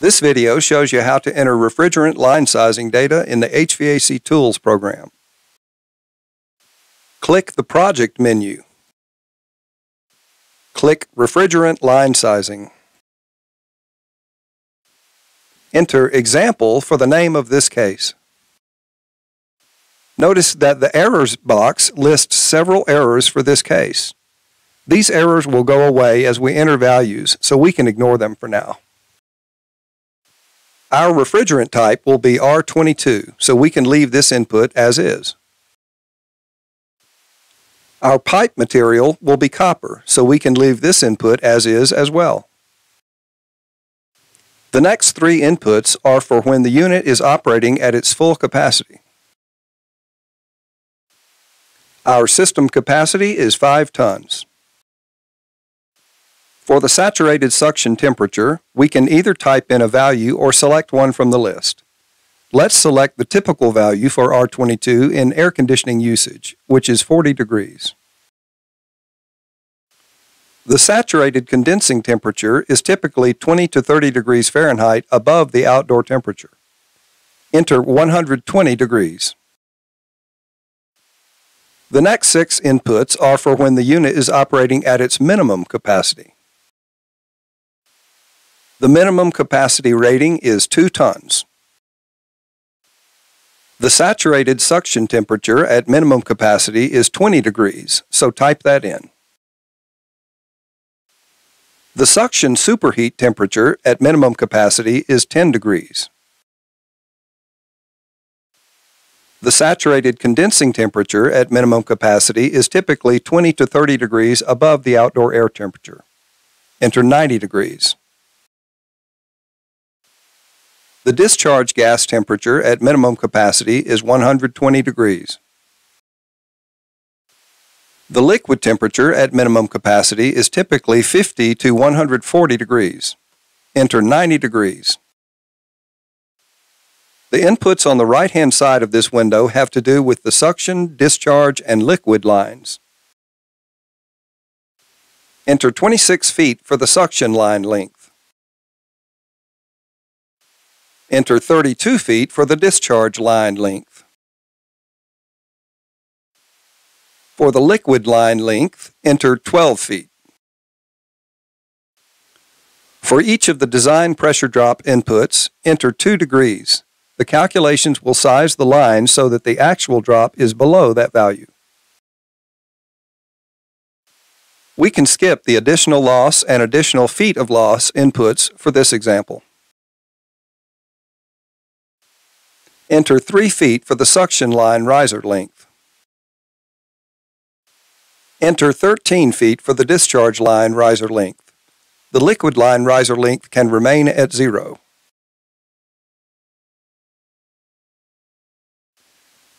This video shows you how to enter refrigerant line sizing data in the HVAC Tools program. Click the Project menu. Click Refrigerant Line Sizing. Enter Example for the name of this case. Notice that the Errors box lists several errors for this case. These errors will go away as we enter values, so we can ignore them for now. Our refrigerant type will be R22, so we can leave this input as is. Our pipe material will be copper, so we can leave this input as is as well. The next three inputs are for when the unit is operating at its full capacity. Our system capacity is 5 tons. For the saturated suction temperature, we can either type in a value or select one from the list. Let's select the typical value for R22 in air conditioning usage, which is 40 degrees. The saturated condensing temperature is typically 20 to 30 degrees Fahrenheit above the outdoor temperature. Enter 120 degrees. The next six inputs are for when the unit is operating at its minimum capacity. The minimum capacity rating is 2 tons. The saturated suction temperature at minimum capacity is 20 degrees, so type that in. The suction superheat temperature at minimum capacity is 10 degrees. The saturated condensing temperature at minimum capacity is typically 20 to 30 degrees above the outdoor air temperature. Enter 90 degrees. The discharge gas temperature at minimum capacity is 120 degrees. The liquid temperature at minimum capacity is typically 50 to 140 degrees. Enter 90 degrees. The inputs on the right-hand side of this window have to do with the suction, discharge, and liquid lines. Enter 26 feet for the suction line length. Enter 32 feet for the discharge line length. For the liquid line length, enter 12 feet. For each of the design pressure drop inputs, enter 2 degrees. The calculations will size the line so that the actual drop is below that value. We can skip the additional loss and additional feet of loss inputs for this example. Enter 3 feet for the suction line riser length. Enter 13 feet for the discharge line riser length. The liquid line riser length can remain at zero.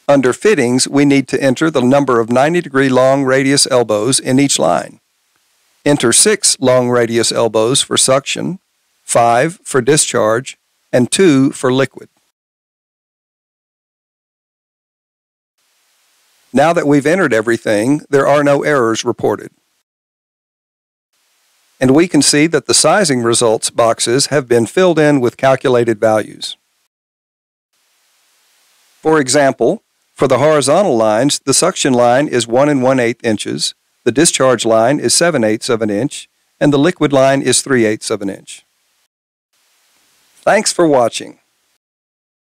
Under fittings, we need to enter the number of 90 degree long radius elbows in each line. Enter 6 long radius elbows for suction, 5 for discharge, and 2 for liquid. Now that we've entered everything, there are no errors reported. And we can see that the sizing results boxes have been filled in with calculated values. For example, for the horizontal lines, the suction line is 1 and 1 8 inches, the discharge line is 7 eighths of an inch, and the liquid line is 3 eighths of an inch. Thanks for watching.